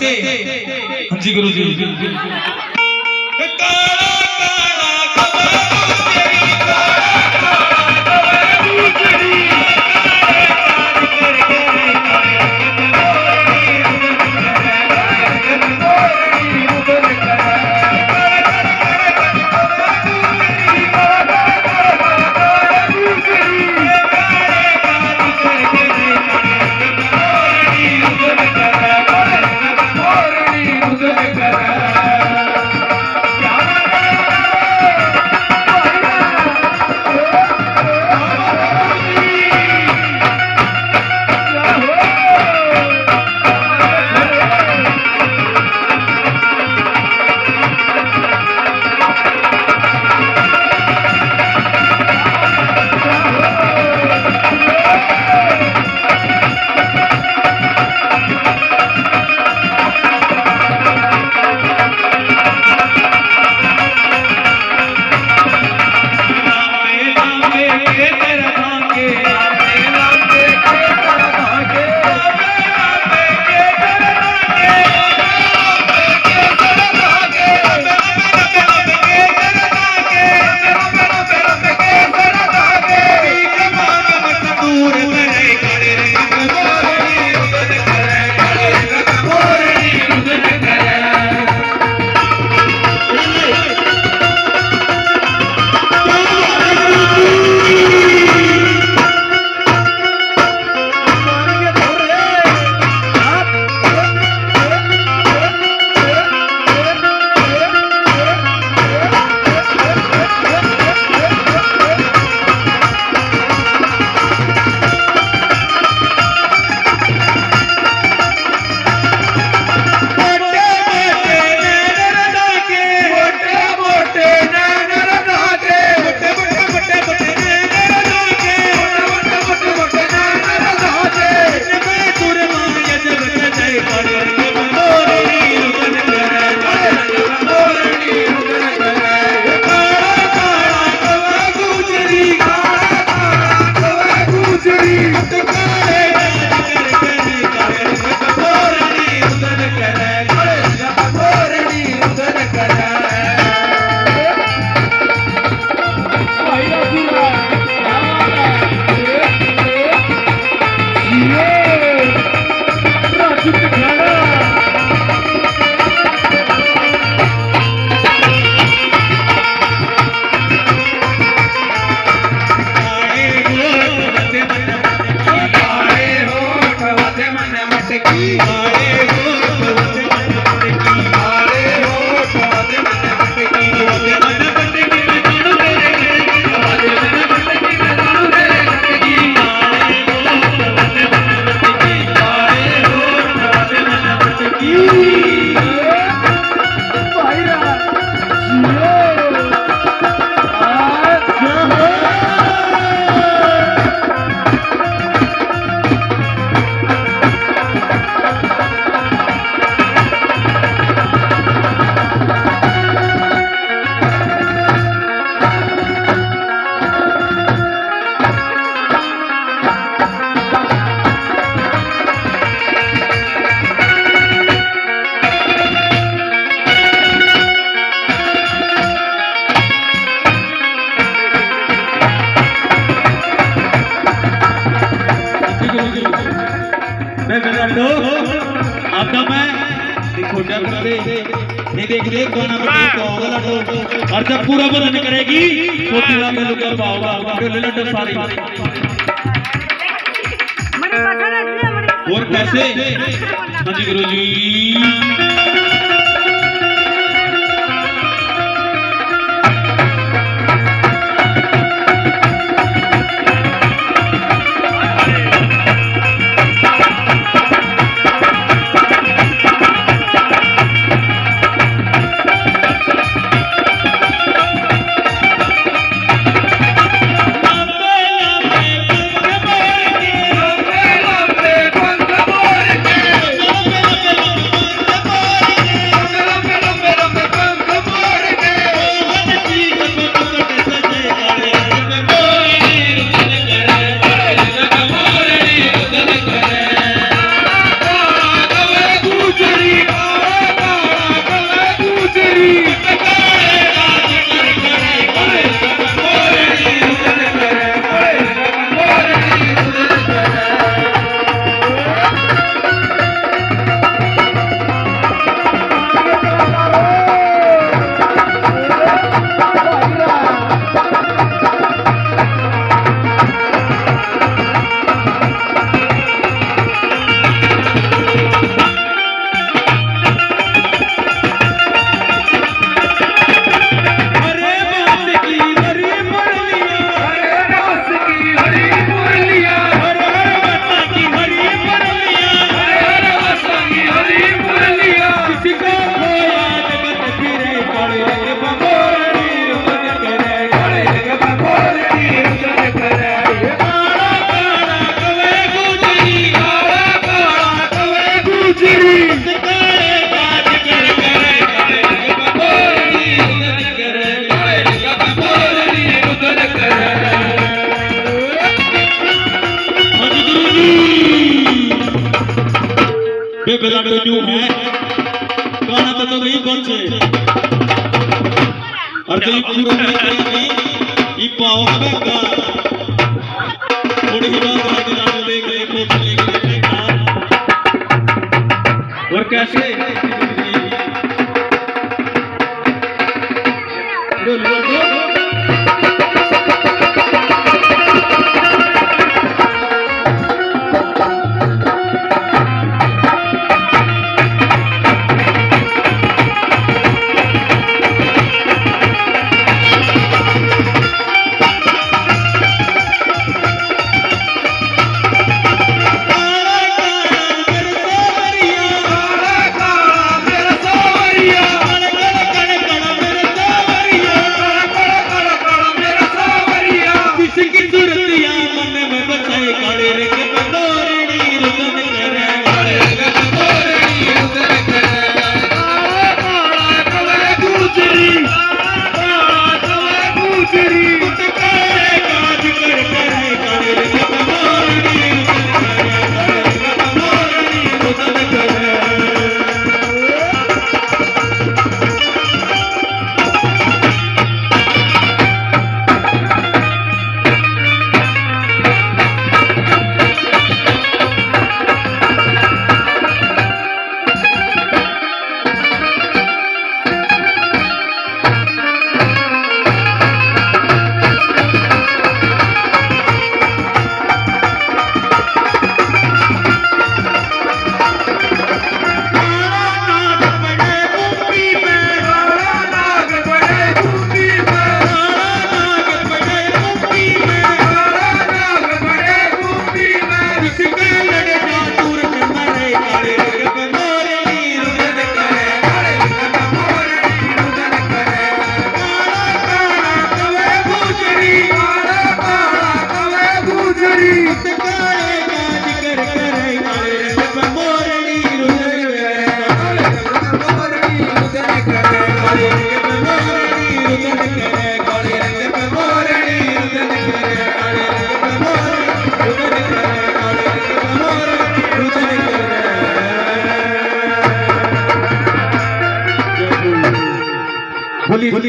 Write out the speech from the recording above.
हाँ जी गुरु जी आपका मैं छोटा बंदे ये देख देख ना में तो होगा लड़ो और जब पूरा बदन करेगी तो पूरा में लुका पाओगा फिर लड़ो सारी और कैसे हाँ जी गुरु जी बेला कंटिन्यू है। गाना तो नहीं पहुँचे और कहीं पूरा नहीं বলি